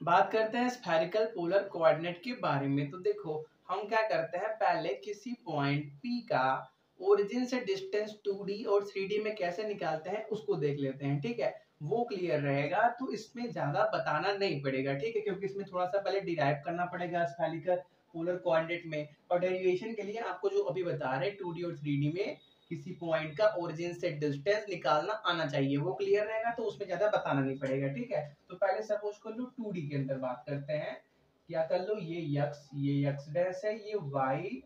बात करते हैं स्फेरिकल पोलर कोऑर्डिनेट के बारे में। तो देखो, हम क्या करते हैं, पहले किसी पॉइंट P का ओरिजिन से डिस्टेंस 2D और 3D में कैसे निकालते हैं, उसको देख लेते हैं, ठीक है? वो क्लियर रहेगा तो इसमें ज़्यादा बताना नहीं पड़ेगा, ठीक है? क्योंकि इसमें थोड़ा सा पहले डिराइव करना पड़ेगा स्फेरिकल पोलर कोऑर्डिनेट में। और डेरिवेशन के लिए आपको जो अभी बता रहे हैं 2D और 3D में किसी पॉइंट का ओरिजिन से डिस्टेंस निकालना आना चाहिए। वो क्लियर रहेगा तो उसमें ज़्यादा बताना नहीं पड़ेगा, ठीक है? तो पहले सपोज़ कर लो टू के अंदर बात करते हैं। क्या कर लो? ये यक्स ये यक्स डैश है, ये वाई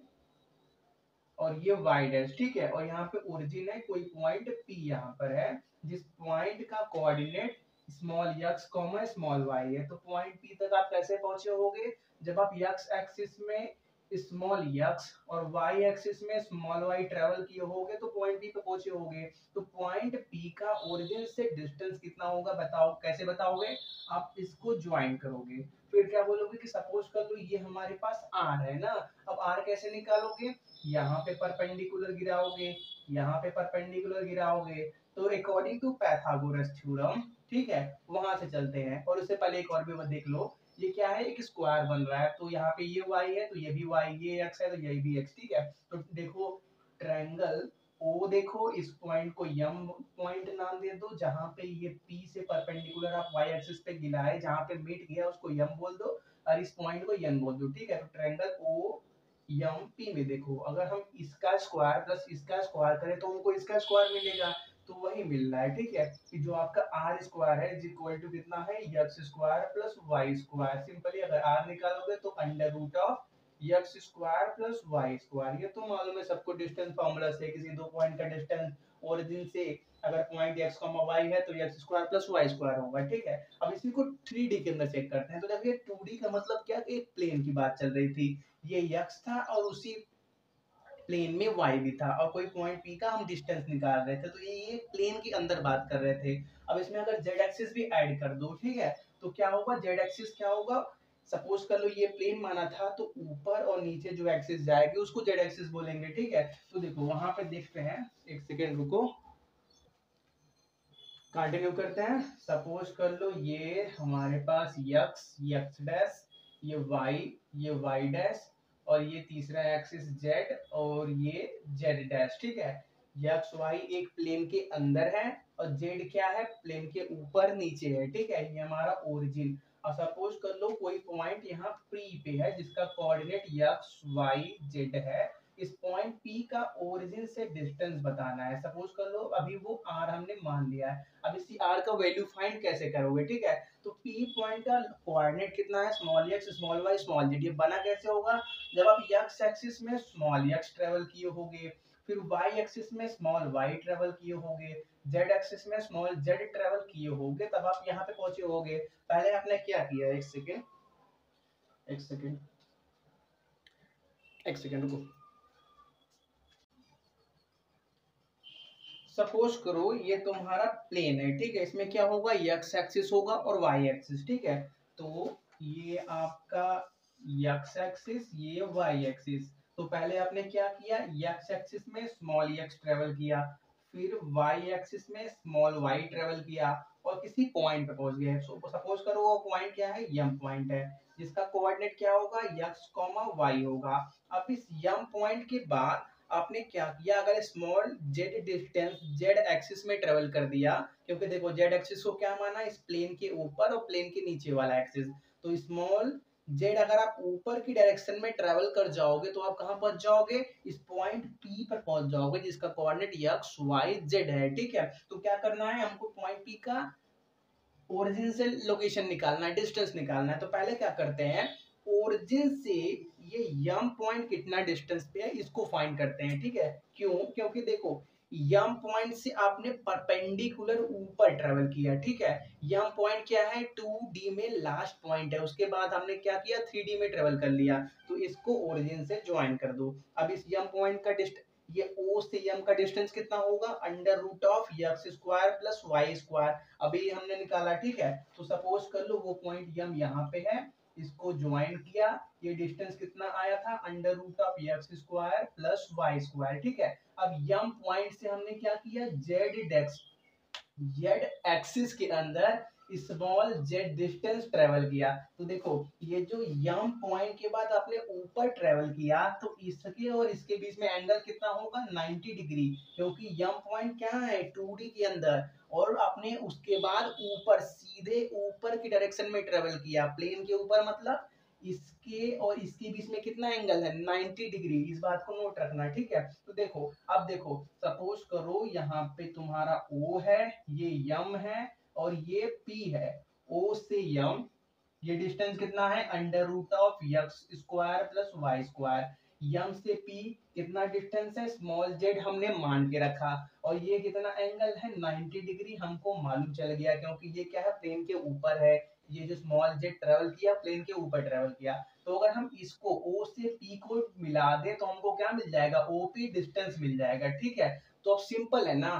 और ये वाई डैश ठीक है? और यहाँ पे ओरिजिन है, कोई पॉइंट पी यहाँ पर है, जिस पॉइंट का coordinate small x comma small y है। तो पॉइंट पी तक आप कैसे पहुँचे होगे? जब आप यक्स एक्सिस में स्मॉल यक्स और वाई एक्सिस में स्मॉल वाई ट्रेवल किए होगे तो पॉइंट पी पे पहुँचे होगे। तो पॉइंट पी का ओरिजिन से डिस्टेंस कितना होगा बताओ, कैसे बताओगे? आप इसको ज्वाइन करोगे। फिर क्या बोलोगे कि सपोज़ कर लो, ये हमारे पास आर है ना? अब आर कैसे निकालोगे? यहाँ पे परपेंडिकुलर गिराओगे, यहाँ पे परपेंडिकुलर गिराओगे। तो अकॉर्डिंग टू पैथागोरस थ्योरम ठीक है, वहाँ से चलते हैं। और उससे पहले एक और भी देख लो ये क्या है? एक स्क्वायर बन रहा है। तो यहाँ पे ये y है तो ये भी y, ये x है तो ये भी x, ठीक है? तो देखो ट्रायंगल ओ देखो, इस पॉइंट को यम पॉइंट नाम दे दो, जहाँ पे ये P से परपेंडिकुलर आप y एक्सिस पे गिला है, जहाँ पे मीट किया उसको यम बोल दो, और इस पॉइंट को यन बोल दो, ठीक है? तो ट्रायंगल ओ, यम पी में देखो, अगर हम इसका स्क्वायर प्लस इसका स्क्वायर करें तो हमको इसका स्क्वायर मिलेगा। तो वही मिल रहा है, ठीक है? कि जो आपका आर स्क्वायर है इज़ इक्वल टू कितना है? X square plus y square simply अगर आर निकालोगे तो under root of x square plus y square ये तो मालूम है सबको डिस्टेंस फॉर्मूला से, किसी दो पॉइंट का डिस्टेंस ओरिजिन से अगर पॉइंट x कॉमा y है तो x square plus y square होगा, ठीक है? अब इसी को 3D के अंदर चेक करते हैं। तो देखिए 2D का मतलब क्या? एक प्लेन की बात चल रही थी। ये x था और उसी प्लेन में y भी था और कोई पॉइंट p का हम डिस्टेंस निकाल रहे थे तो ये ये प्लेन के अंदर बात कर रहे थे। अब इसमें अगर z एक्सिस भी ऐड कर दो, ठीक है तो क्या होगा? Z एक्सिस क्या होगा? सपोज़ कर लो ये प्लेन माना था तो ऊपर और नीचे जो एक्सिस जाएगी, उसको z एक्सिस बोलेंगे, ठीक है? तो देखो, वहाँ पे देखते हैं। एक सेकेंड रुको। कंटिन्यू करते हैं। सपोज़ कर लो ये हमारे पास यक्स यक्स डैश ये वाई ये वाई डैश और ये तीसरा एक्सिस जेड और ये जेड डैश ठीक है? एक्स वाई एक प्लेन के अंदर है और जेड क्या है? प्लेन के ऊपर नीचे है, ठीक है? ये हमारा ओरिजिन और सपोज़ कर लो कोई पॉइंट यहाँ प्री पे है जिसका कोऑर्डिनेट एक्स वाई जेड है। इस पॉइंट P का ओरिजिन से डिस्टेंस बताना है। सपोज़ कर लो, अभी वो R हमने मान लिया है। अब इसी R का वैल्यू फाइंड कैसे करोगे, ठीक है? तो P पॉइंट का कोऑर्डिनेट कितना है? Small x small y small z, ये बना कैसे होगा? जब आप x एक्सिस में स्मॉल x ट्रेवल किए होगे, फिर y एक्सिस में स्मॉल y ट्रेवल किए होगे, z एक्सिस में स्मॉल z ट्रेवल किए होगे, तब आप यहाँ पे पहुँचे होगे। पहले आपने क्या किया? एक सेकेंड एक सेकेंड एक सेकेंड रुको। सपोज़ करो ये तुम्हारा प्लेन है, ठीक है? इसमें क्या होगा? यक्स एक्सिस होगा और वाई एक्सिस ठीक है? तो ये आपका यक्स एक्सिस ये वाई एक्सिस तो पहले आपने क्या किया? यक्स एक्सिस में स्मॉल यक्स ट्रेवल किया, फिर वाई एक्सिस में स्मॉल वाई ट्रेवल किया और किसी पॉइंट पे पहुँच गए। सो सपोज़ करो वो पॉइंट क्या है? यम पॉइंट है। जिसका कोऑर्डिनेट क्या होगा? यक्स कॉमा वाई होगा। अब इस यम पॉइंट के बाद आपने क्या किया? अगर small z distance z axis में ट्रेवल कर दिया, क्योंकि देखो जेड एक्सिस को क्या माना? इस प्लेन के ऊपर और प्लेन के नीचे वाला एक्सिस तो स्मॉल जेड अगर आप ऊपर की डायरेक्शन में ट्रेवल कर जाओगे तो आप कहाँ पहुँच जाओगे? इस पॉइंट पी पर पहुँच जाओगे, जिसका कोऑर्डिनेट एक्स वाई जेड है, ठीक है? तो क्या करना है? हमको पॉइंट पी का ओरिजिन से लोकेशन निकालना है डिस्टेंस निकालना है। तो पहले क्या करते हैं? ओरिजिन से ये यम पॉइंट कितना डिस्टेंस पे है, इसको फाइंड करते हैं, ठीक है? क्यों? क्योंकि देखो, यम पॉइंट से आपने परपेंडिकुलर ऊपर ट्रेवल किया, ठीक है? यम पॉइंट क्या है? टू डी में लास्ट पॉइंट है, उसके बाद हमने क्या किया? थ्री डी में ट्रेवल कर लिया तो इसको ओरिजिन से ज्वाइन कर दो। अब इस यम पॉइंट का डिस्टेंस ये ओ से यम का डिस्टेंस कितना होगा? Under root of x square plus y square अभी हमने निकाला, ठीक है? तो सपोज़ कर लो, वो पॉइंट यम यहाँ पे है इसको ज्वाइन किया, ये डिस्टेंस कितना आया था? Under root of x square plus y square ठीक है? अब यम पॉइंट से हमने क्या किया? जेड डेक्स जेड एक्सिस के अंदर स्मॉल जेड डिस्टेंस ट्रेवल किया। तो देखो, ये जो यम पॉइंट के बाद आपने ऊपर ट्रेवल किया तो इसके और इसके बीच में एंगल कितना होगा? 90 डिग्री क्योंकि यम पॉइंट क्या है? 2D के अंदर। और आपने उसके बाद ऊपर, सीधे ऊपर की डायरेक्शन में ट्रेवल किया। प्लेन के ऊपर मतलब इसके और इसके बीच में कितना एंगल है? 90 डिग्री इस बात को नोट रखना, ठीक है? तो देखो, अब देखो सपोज़ करो यहाँ पे तुम्हारा ओ है, ये यम है और ये पी है। ओ से यम ये डिस्टेंस कितना है? Under root of x square plus y square M से P कितना डिस्टेंस है? स्मॉल जेड हमने मान के रखा। और ये कितना एंगल है? 90 डिग्री हमको मालूम चल गया, क्योंकि ये क्या है? प्लेन के ऊपर है। ये जो स्मॉल जेट ट्रेवल किया प्लेन के ऊपर ट्रेवल किया। तो अगर हम इसको O से P को मिला दे तो हमको क्या मिल जाएगा? OP डिस्टेंस मिल जाएगा, ठीक है? तो अब सिंपल है ना?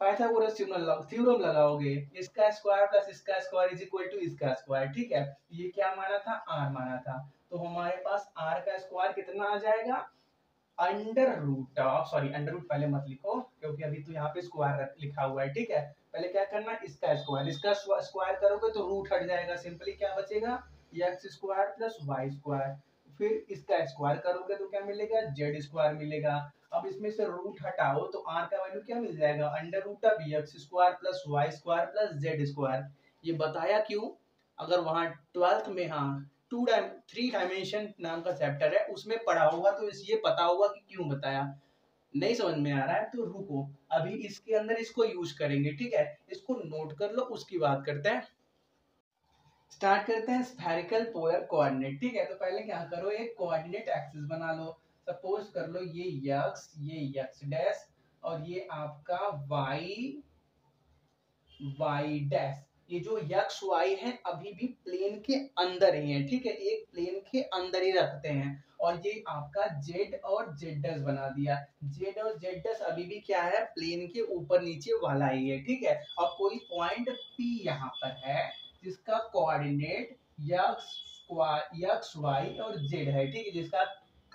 पाइथागोरस थ्योरम लगाओगे। इसका स्क्वायर प्लस इसका स्क्वायर इज़ इक्वल टू इसका स्क्वायर ठीक है? ये क्या माना था? आर माना था। तो हमारे पास आर का स्क्वायर कितना आ जाएगा? Under root of sorry under root पहले मत लिखो, क्योंकि अभी तो यहाँ पे स्क्वायर लिखा हुआ है, ठीक है? पहले क्या करना इसका स्क्वायर इसका स्क्वायर करोगे तो रूट हट जाएगा सिंपली क्या बचेगा? X square plus y square फिर इसका स्क्वायर करोगे तो क्या मिलेगा? जेड स्क्वायर मिलेगा। अब इसमें से रूट हटाओ तो आर का वैल्यू क्या मिल जाएगा? Under root of x square plus y square plus z square ये बताया क्यों? अगर वहाँ ट्वेल्थ में हाँ टू डाइम थ्री डायमेंशन नाम का चैप्टर है, उसमें पढ़ा होगा तो ये पता होगा कि क्यों बताया। नहीं समझ में आ रहा है तो रुको। अभी इसके अंदर इसको यूज़ करेंगे, ठीक है? इसको नोट कर लो, उसकी बात करते हैं। स्टार्ट करते हैं स्फेरिकल पोलर कोऑर्डिनेट ठीक है? तो पहले क्या करो, एक कोऑर्डिनेट एक्सिस बना लो। सपोज़ कर लो ये यक्स ये यक्स डैश, और ये आपका वाई वाई डैश। ये जो यक्स वाई है, अभी भी प्लेन के अंदर ही है, ठीक है? एक प्लेन के अंदर ही रखते हैं। और ये आपका जेड और जेडस बना दिया। जेड और जेडस अभी भी क्या है? प्लेन के ऊपर नीचे वाला ही है, ठीक है? और कोई पॉइंट पी यहाँ पर है, जिसका कोऑर्डिनेट यक्स यक्स वाई और जेड है, ठीक है? जिसका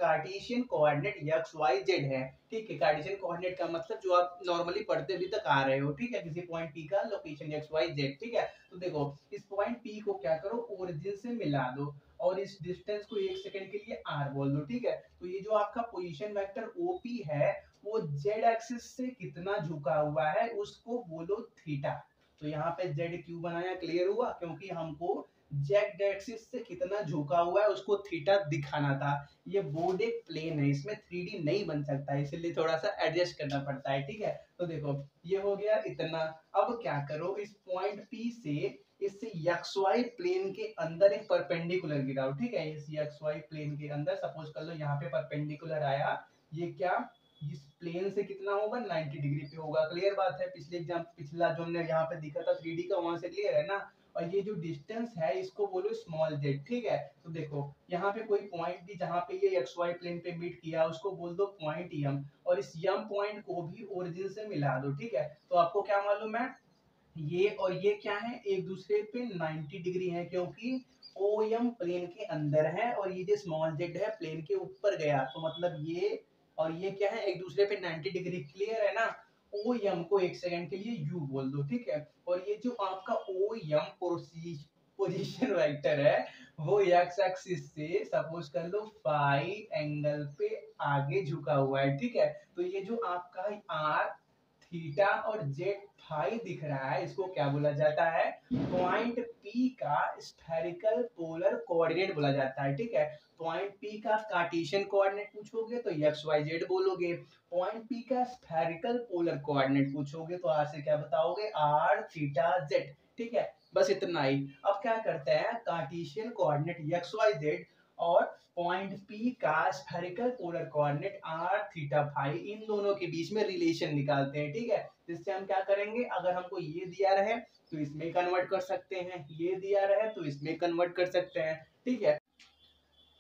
Cartesian coordinate x y z है, ठीक है? कार्टेशियन कोऑर्डिनेट का मतलब जो आप नॉर्मली पढ़ते अभी तक आ रहे हो, ठीक है? किसी पॉइंट पी का लोकेशन एक्स वाई जेड ठीक है? तो देखो, इस पॉइंट पी को क्या करो? ओरिजिन से मिला दो और इस डिस्टेंस को एक सेकंड के लिए आर बोल दो, ठीक है? तो ये जो आपका पोजीशन वेक्टर ओपी है, वो जेड एक्सिस से कितना झुका हुआ है, उसको बोलो थीटा तो यहाँ पे जेड क्यू बनाया क्लियर हुआ? क्योंकि हमको जेड एक्सिस से कितना झुका हुआ है, उसको थीटा दिखाना था। ये बोर्ड एक प्लेन है, इसमें थ्री नहीं बन सकता, इसलिए थोड़ा सा एडजस्ट करना पड़ता है, ठीक है? तो देखो, ये हो गया इतना। अब क्या करो, इस पॉइंट पी से इससे यक्स वाई प्लेन के अंदर एक परपेंडिकुलर गिराओ, ठीक है? इस यक्स वाई प्लेन के अंदर सपोज़ कर लो, यहाँ पे परपेंडिकुलर आया। ये क्या? इस प्लेन से कितना होगा? 90 डिग्री पे होगा। क्लियर बात है? पिछले एग्ज़ाम पिछला जो हमने यहाँ पे दिखा था थ्री का, वहाँ से क्लियर है ना? और ये जो डिस्टेंस है, इसको बोलो स्मॉल जेड ठीक है? तो देखो, यहाँ पे कोई पॉइंट भी जहाँ पे ये एक्स वाई प्लेन पे मीट किया, उसको बोल दो पॉइंट यम और इस यम पॉइंट को भी ओरिजिन से मिला दो, ठीक है? तो आपको क्या मालूम है? ये और ये क्या है? एक दूसरे पे 90 डिग्री है, क्योंकि ओ एम प्लेन के अंदर है, और ये जो स्मॉल जेड है प्लेन के ऊपर गया। तो मतलब ये और ये क्या है? एक दूसरे पे 90 डिग्री क्लियर है ना? ओ एम को एक सेकंड के लिए यू बोल दो, ठीक है? और ये जो आपका ओ यम पोजिशन वेक्टर है, वो एक्स एक्सिस से सपोज़ कर लो फाइव एंगल पे आगे झुका हुआ है, ठीक है? तो ये जो आपका आर थीटा और जेड फाई दिख रहा है, इसको क्या बोला जाता है? पॉइंट पी का स्फेरिकल पोलर कोऑर्डिनेट बोला जाता है, ठीक है? पॉइंट पी का कार्टेशियन कोऑर्डिनेट पूछोगे तो एक्स वाई जेड बोलोगे। पॉइंट पी का स्फेरिकल पोलर कोऑर्डिनेट पूछोगे तो आर से क्या बताओगे? आर थीटा जेड ठीक है? बस इतना ही। अब क्या करते हैं? Cartesian coordinate x y z और पॉइंट पी का spherical polar coordinate r theta phi, इन दोनों के बीच में रिलेशन निकालते हैं, ठीक है? जिससे हम क्या करेंगे? अगर हमको ये दिया रहे तो इसमें कन्वर्ट कर सकते हैं। ये दिया रहे तो इसमें कन्वर्ट कर सकते हैं, ठीक है?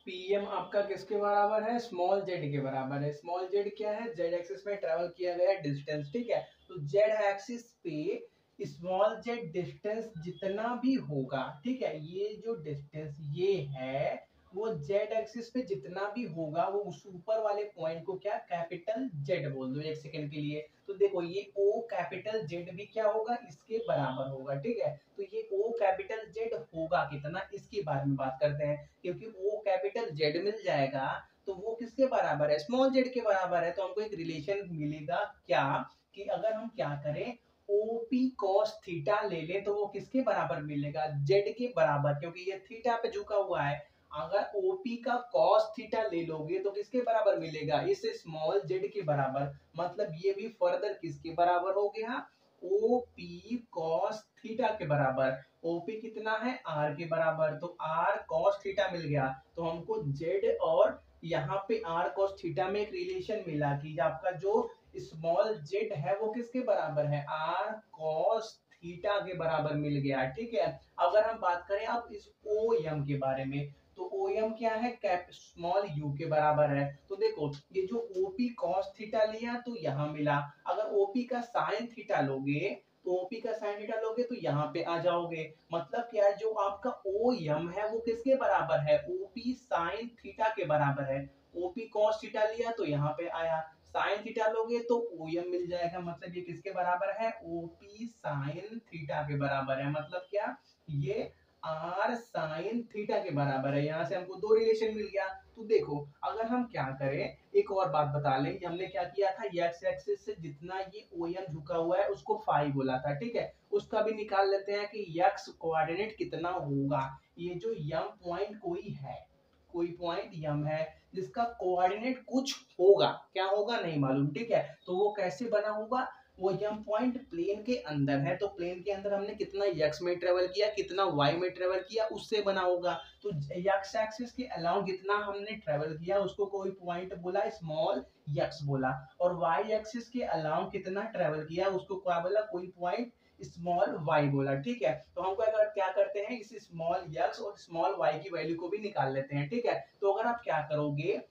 पीएम आपका किसके बराबर है? स्मॉल जेड के बराबर है। स्मॉल जेड क्या है? जेड एक्सिस में ट्रेवल किया गया डिस्टेंस ठीक है? तो जेड एक्सिस पे स्मॉल जेड डिस्टेंस जितना भी होगा, ठीक है? ये जो डिस्टेंस ये है वो जेड एक्सिस पे जितना भी होगा, वो उस ऊपर वाले पॉइंट को क्या? कैपिटल जेड बोल दो एक सेकंड के लिए। तो देखो, ये ओ कैपिटल जेड भी क्या होगा? इसके बराबर होगा, ठीक है? तो ये ओ कैपिटल जेड होगा कितना? इसके बारे में बात करते हैं। क्योंकि ओ कैपिटल जेड मिल जाएगा तो वो किसके बराबर है? स्मॉल जेड के बराबर है तो हमको एक रिलेशन मिलेगा क्या? कि अगर हम क्या करें ओपी कॉस थीटा ले ले तो वो किसके बराबर मिलेगा? जेड के बराबर, क्योंकि ये थीटा पे झुका हुआ है। अगर ओपी का कॉस थीटा ले लोगे तो किसके बराबर मिलेगा? इस स्मॉल जेड के बराबर। मतलब ये भी फर्दर किसके बराबर हो गया? ओपी कॉस थीटा के बराबर। ओपी कितना है? आर के बराबर। तो आर कॉस थीटा मिल गया। तो हमको जेड और यहाँ पे आर कॉस थीटा में एक रिलेशन मिला कि आपका जो स्मॉल जेड है वो किसके बराबर है? आर कॉस थीटा के बराबर मिल गया। ठीक है? अगर हम बात करें अब इस ओ एम के बारे में तो ओ एम क्या है? कैप स्मॉल यू के बराबर है। तो देखो, ये जो ओपी कॉस थीटा लिया तो यहाँ मिला। अगर ओपी का साइन थीटा लोगे तो ओपी का साइन थीटा लोगे तो यहाँ पे आ जाओगे। मतलब क्या है? जो आपका ओ एम है, वो किसके बराबर है? ओपी साइन थीटा के बराबर है। ओपी कॉस थीटा लिया तो यहाँ पे आया। साइन थीटा लोगे तो ओ एम मिल जाएगा। मतलब ये किसके बराबर है? ओपी साइन थीटा के बराबर है। मतलब क्या? ये आर साइन थीटा के बराबर है, यहाँ से हमको दो रिलेशन मिल गया। तो देखो, अगर हम क्या करें, एक और बात बता लें, कि हमने क्या किया था? एक्स एक्सिस से जितना ये ओ एम झुका हुआ है, उसको फाइव बोला था, ठीक है? उसका भी निकाल लेते हैं कि यक्स कोऑर्डिनेट कितना होगा। ये जो यम पॉइंट कोई है, कोई पॉइंट यम है, जिसका कोऑर्डिनेट कुछ होगा, क्या होगा नहीं मालूम, ठीक है? तो वो कैसे बना होगा? वो यम पॉइंट प्लेन के अंदर है तो प्लेन के अंदर हमने कितना यक्स में ट्रेवल किया, कितना वाई में ट्रेवल किया, उससे बना होगा। तो यक्स एक्सिस के अलाउ जितना हमने ट्रेवल किया, उसको कोई पॉइंट बोला स्मॉल यक्स बोला। और वाई एक्सिस के अलाउ कितना ट्रेवल किया, उसको क्या बोला, कोई पॉइंट स्मॉल वाई बोला, ठीक है? तो हमको अगर क्या करते हैं, इस स्मॉल यक्स और स्मॉल वाई की वैल्यू को भी निकाल लेते हैं, ठीक है? तो अगर आप क्या करोगे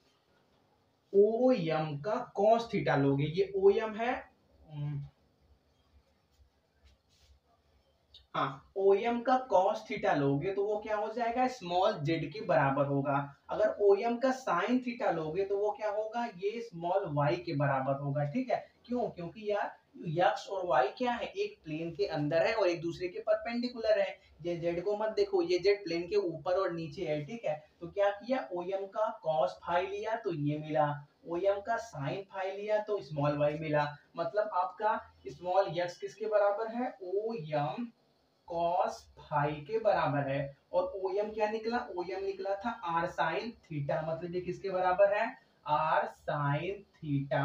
ओ एम का कॉस थीटा लोगे, ये ओ एम है। हाँ एम का कॉस थीटा लोगे तो वो क्या हो जाएगा? स्मॉल जेड के बराबर होगा। अगर ओ एम का साइन थीटा लोगे तो वो क्या होगा? ये स्मॉल वाई के बराबर होगा, ठीक है? क्यों? क्योंकि यार यक्स और वाई क्या है? एक प्लेन के अंदर है और एक दूसरे के परपेंडिकुलर है। ये जेड को मत देखो, ये जेड प्लेन के ऊपर और नीचे है, ठीक है? तो क्या किया? ओ एम का कॉस फाई लिया तो ये मिला। ओ एम का साइन फाई लिया तो स्मॉल वाई मिला। मतलब आपका स्मॉल यक्स किसके बराबर है? ओ एम कॉस फाई के बराबर है। और ओ एम क्या निकला? ओ एम निकला था आर साइन थीटा मतलब ये किसके बराबर है? R sine theta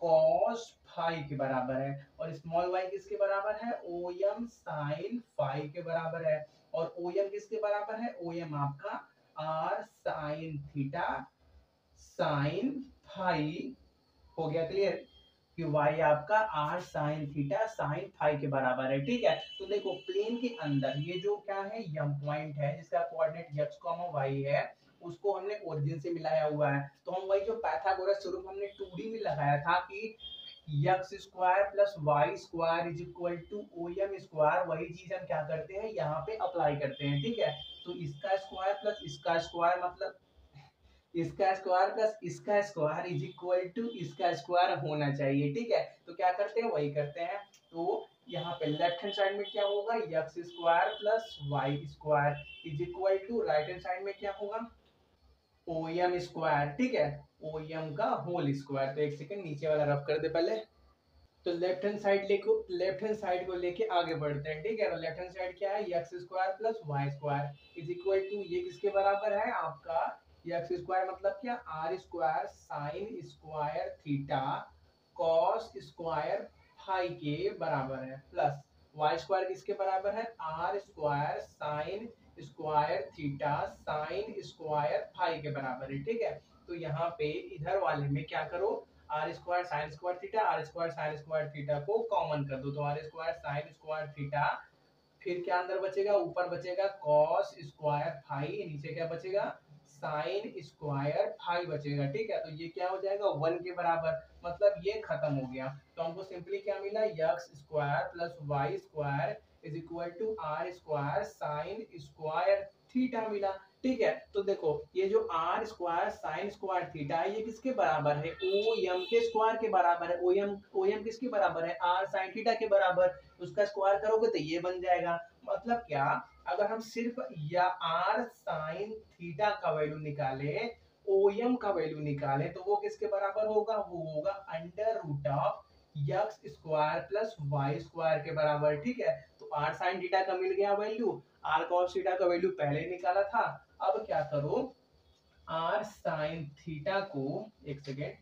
cos phi के बराबर है। और स्मॉल वाई किसके बराबर है? ओ एम साइन फाइव के बराबर है। और ओ एम किसके बराबर है? ओ एम आपका r sine theta sine phi हो गया क्लियर कि y आपका r sine theta sine phi के बराबर है ठीक है? तो देखो प्लेन के अंदर ये जो क्या है यम पॉइंट है जिसका कोऑर्डिनेट x, y है उसको हमने ओरिजिन से मिलाया हुआ है। तो हम वही जो पैथागोरस स्वरूप हमने 2D में लगाया था कि x square plus y square is equal to O M square वही चीज़ हम क्या करते हैं यहाँ पे अप्लाई करते हैं ठीक है? तो इसका स्क्वायर प्लस इसका स्क्वायर मतलब इसका स्क्वायर प्लस इसका स्क्वायर इज़ इक्वल टू इसका स्क्वायर होना चाहिए, ठीक है? तो क्या करते हैं? वही करते हैं। तो यहाँ पे लेफ़्ट हैंड साइड में क्या होगा? X square plus y square is equal to right hand side में क्या होगा? ओ एम स्क्वायर ठीक है? ओ एम का होल स्क्वायर तो एक सेकंड नीचे वाला रफ कर दे पहले। तो लेफ़्ट हैंड साइड लेको लेफ़्ट हैंड साइड को लेके आगे बढ़ते हैं, ठीक है? तो लेफ़्ट हैंड साइड क्या है? X square plus y square is equal to ये किसके बराबर है? आपका एक्स स्क्वायर मतलब क्या? R square sine square theta cos square phi के बराबर है प्लस वाई स्क्वायर किसके बराबर है? R square sine square theta sine square phi के बराबर है, ठीक है? तो यहाँ पे इधर वाले में क्या करो? R square sine square theta r square sine square theta को कॉमन कर दो। तो r square sine square theta फिर क्या अंदर बचेगा? ऊपर बचेगा कॉस स्क्वायर फाइव नीचे क्या बचेगा? साइन स्क्वायर फाइव बचेगा, ठीक है? तो ये क्या हो जाएगा? वन के बराबर। मतलब ये खत्म हो गया। तो हमको सिंपली क्या मिला? X square plus y square is equal to r square sine square theta मिला, ठीक है? तो देखो, ये जो r square sine square theta है, ये किसके बराबर है? ओ एम के स्क्वायर के बराबर है। ओ एम ओ एम किसके बराबर है? आर साइन थीटा के बराबर। उसका स्क्वायर करोगे तो ये बन जाएगा। मतलब क्या? अगर हम सिर्फ़ या आर साइन थीटा का वैल्यू निकाले ओ एम का वैल्यू निकाले तो वो किसके बराबर होगा? वो होगा under root of x square plus y square के बराबर, ठीक है? तो आर साइन थीटा का मिल गया वैल्यू आर कॉस थीटा का वैल्यू पहले निकाला था। अब क्या करो? आर साइन थीटा को, एक सेकेंड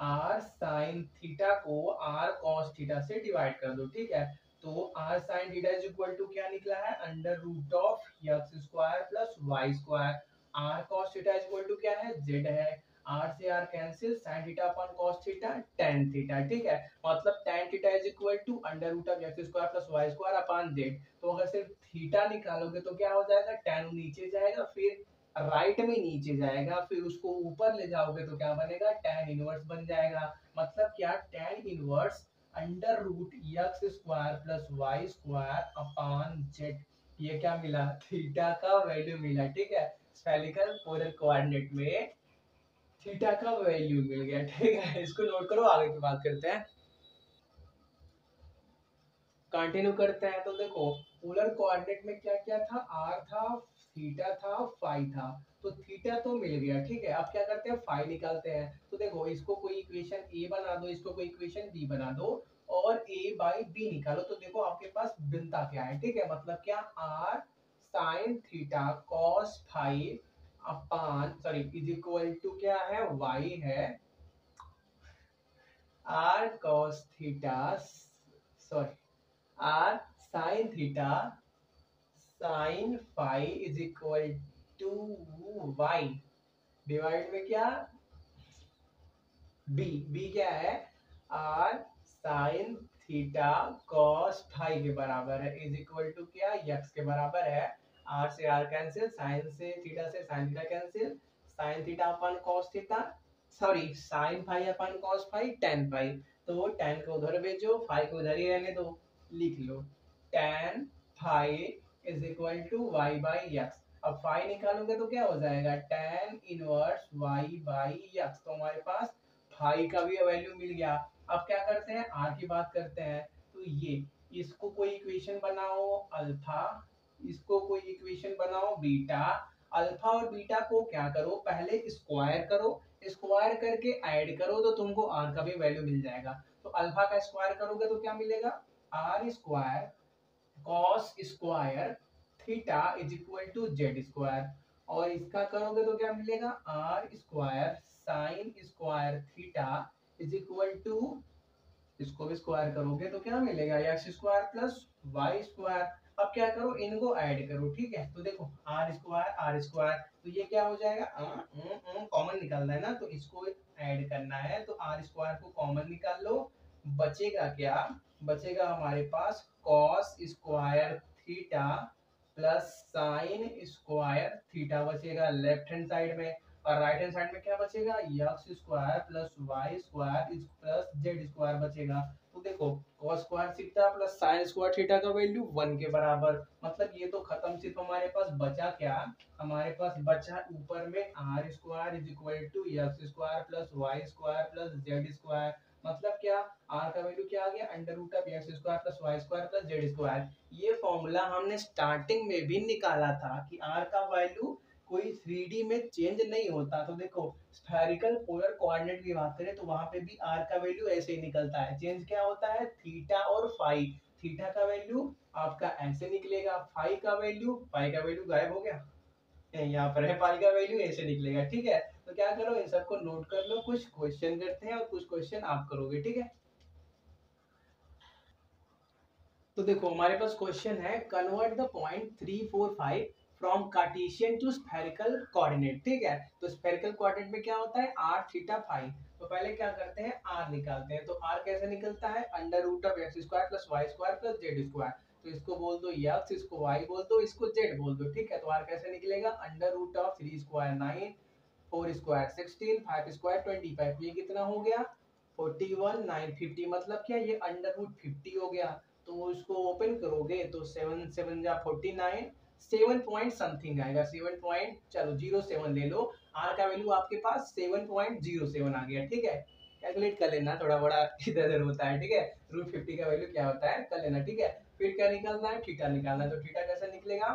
आर साइन थीटा को आर कॉस थीटा से डिवाइड कर दो, ठीक है? तो r sine theta is equal to क्या निकला है? Under root of x square plus y square r cos theta is equal to क्या है? जेड है. आर से r cancel sine theta upon cos theta tan theta ठीक है? मतलब tan theta is equal to under root of x square plus y square upon z तो अगर सिर्फ़ थीटा निकालोगे तो क्या हो जाएगा? टेन नीचे जाएगा, फिर राइट में नीचे जाएगा, फिर उसको ऊपर ले जाओगे तो क्या बनेगा? टेन इनवर्स बन जाएगा। मतलब क्या? Tan inverse under root x square plus y square upon z. ये क्या मिला? थीटा का वैल्यू मिला, ठीक है? स्फेरिकल पोलर कोऑर्डिनेट में थीटा का वैल्यू मिल गया, ठीक है? इसको नोट करो, आगे की बात करते हैं। कंटिन्यू करते हैं तो देखो, पोलर कोऑर्डिनेट में क्या क्या था? आर था, थीटा था, फाई था। तो थीटा तो मिल गया, ठीक है? अब क्या करते हैं? फाइव निकालते हैं। तो देखो, इसको कोई इक्वेशन ए बना दो, इसको कोई इक्वेशन बी बना दो, और ए बाई बी निकालो। तो देखो, आपके पास भिन्नता क्या है, ठीक है? मतलब क्या? R sine theta cos phi upon sorry is equal to क्या है? वाई है। R cos theta sorry r sine theta sine phi is equal to y divide में क्या? b b क्या है? r sin theta cos phi के बराबर है। इज़ इक्वल टू क्या? x के बराबर है। आर से आर कैंसिल, साइन से थीटा से sine theta cancel. Sine theta upon cos theta, sorry, sine phi upon cos phi tan phi. तो टेन को उधर भेजो, फाई को उधर ही रहने दो। लिख लो। Tan phi is equal to y by x अब फाई निकालोगे तो क्या हो जाएगा? Tan inverse y by x तो हमारे पास फाई का भी वैल्यू मिल गया। अब क्या करते हैं? आर की बात करते हैं। तो ये, इसको कोई इक्वेशन बनाओ अल्फ़ा इसको कोई इक्वेशन बनाओ बीटा अल्फ़ा और बीटा को क्या करो? पहले स्क्वायर करो। स्क्वायर करके ऐड करो तो तुमको आर का भी वैल्यू मिल जाएगा। तो अल्फ़ा का स्क्वायर करोगे तो क्या मिलेगा? R square cos square theta is equal to z square और इसका करोगे तो क्या मिलेगा? R square sine square theta is equal to इसको भी स्क्वायर करोगे तो क्या मिलेगा? X square plus y square अब क्या करो? इनको ऐड करो, ठीक है? तो देखो आर स्क्वायर आर स्क्वायर तो ये क्या हो जाएगा? कॉमन निकालना है ना तो इसको ऐड करना है। तो आर स्क्वायर को कॉमन निकाल लो। बचेगा क्या? बचेगा हमारे पास cos square theta plus sine square theta बचेगा लेफ़्ट हैंड साइड में और राइट हैंड साइड में क्या बचेगा? X square plus y square plus z square बचेगा। तो देखो, cos square theta plus sin square theta का वैल्यू वन के बराबर। मतलब ये तो खत्म सिर्फ़ हमारे पास बचा क्या? हमारे पास बचा ऊपर में r square is equal to x square plus y square plus z square. मतलब क्या? आर का वैल्यू क्या आ गया? Under root of x square plus y square plus z square ये फॉर्मूला हमने स्टार्टिंग में भी निकाला था कि आर का वैल्यू कोई थ्री में चेंज नहीं होता। तो देखो स्फेरिकल पोलर कोऑर्डिनेट की बात करें तो वहाँ पे भी आर का वैल्यू ऐसे ही निकलता है। चेंज क्या होता है? थीटा और फाई थीटा का वैल्यू आपका ऐसे निकलेगा। फाई का वैल्यू फाई का वैल्यू गायब हो गया। यहाँ पर है फाई का वैल्यू ऐसे निकलेगा। ठीक है? तो क्या करो, इन सबको नोट कर लो, कुछ क्वेश्चन करते हैं और कुछ क्वेश्चन आप करोगे, ठीक है? तो देखो, हमारे पास क्वेश्चन है convert the point three four five from Cartesian to spherical coordinate ठीक है? तो स्फेरिकल कोऑर्डिनेट में क्या होता है? आर थीटा फाइव तो पहले क्या करते हैं? आर निकालते हैं। तो आर कैसे निकलता है? Under root of x square plus y square plus z square तो इसको बोल दो एक्स इसको वाई बोल दो, इसको जेड बोल दो, ठीक है? तो आर कैसे निकलेगा? Under root of three square nine four square sixteen, five square twenty five, ये कितना हो गया? फोर्टी वन, नाइन फिफ्टी मतलब क्या ये अंडर रूट फिफ्टी हो गया? तो इसको ओपन करोगे तो सेवन सेवन जा forty nine seven point something आएगा सेवन पॉइंट चलो ज़ीरो सेवन ले लो आर का वैल्यू आपके पास सेवन पॉइंट ज़ीरो सेवन आ गया, ठीक है? कैलकुलेट कर लेना, थोड़ा बड़ा इधर उधर होता है, ठीक है? रूट फिफ्टी का वैल्यू क्या होता है? कर लेना, ठीक है? फिर क्या निकालना है? थीटा निकालना है तो थीटा कैसे निकलेगा?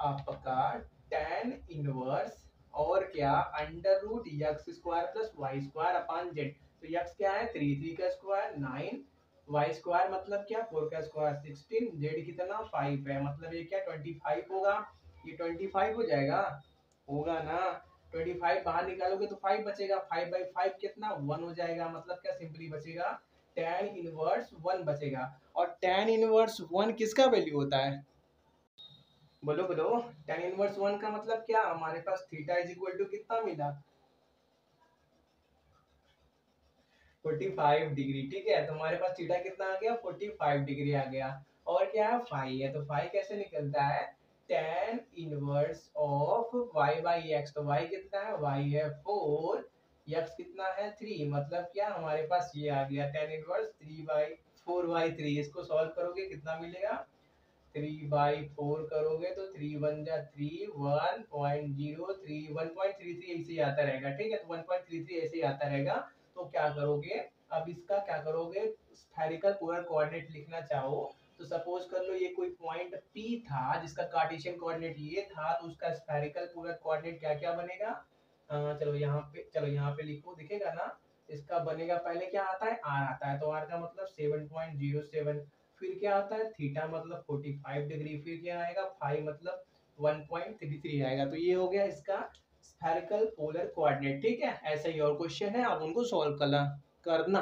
आपका टेन इनवर्स और क्या? Under root x square plus y square upon z. तो यक्स क्या है? थ्री थ्री का स्क्वायर, नाइन। वाई स्क्वायर मतलब क्या? फोर का स्क्वायर, सिक्सटीन। जेड कितना? फाइव है। मतलब ये क्या? ट्वेंटी फाइव होगा। ये ट्वेंटी फाइव हो जाएगा? होगा ना। ट्वेंटी फाइव बाहर निकालोगे तो फाइव बचेगा। फाइव बाई फाइव कितना? वन हो जाएगा। मतलब क्या? सिंपली बचेगा। टेन इनवर्स वन बचेगा। और टेन इनवर्स वन किसका वैल्यू होता है? बोलो बोलो। टेन इनवर्स वन का मतलब क्या? हमारे पास थीटा इज़ इक्वल टू कितना मिला? 45 डिग्री ठीक है? तो हमारे पास थीटा कितना आ गया? 45 डिग्री आ गया। और क्या है? फाइव है। तो फाइव कैसे निकलता है? Tan inverse of y by x तो y कितना है? y है फोर x कितना है? थ्री मतलब क्या? हमारे पास ये आ गया tan inverse three by four by three इसको सॉल्व करोगे, कितना मिलेगा? थ्री बाई फोर करोगे तो थ्री वन जा three one point zero three one point three three ऐसे ही आता रहेगा ठीक है? तो वन पॉइंट थ्री थ्री ऐसे ही आता रहेगा तो क्या करोगे? अब इसका क्या करोगे? स्फेरिकल पोलर कोऑर्डिनेट लिखना चाहो तो सपोज़ कर लो ये कोई पॉइंट P था जिसका कार्टेशियन कोऑर्डिनेट ये था तो उसका स्फेरिकल पोलर कोऑर्डिनेट क्या क्या बनेगा? आ, चलो यहाँ पे चलो यहाँ पे लिखो दिखेगा ना? इसका बनेगा पहले क्या आता है? आर आता है तो आर का मतलब सेवन पॉइंट ज़ीरो सेवन फिर क्या आता है? थीटा मतलब फोर्टी फाइव डिग्री फिर क्या आएगा? फाइव मतलब वन पॉइंट थ्री थ्री आएगा। तो ये हो गया इसका स्फेरिकल पोलर कोऑर्डिनेट ठीक है? ऐसा ही और क्वेश्चन है। आप उनको सॉल्व करना करना।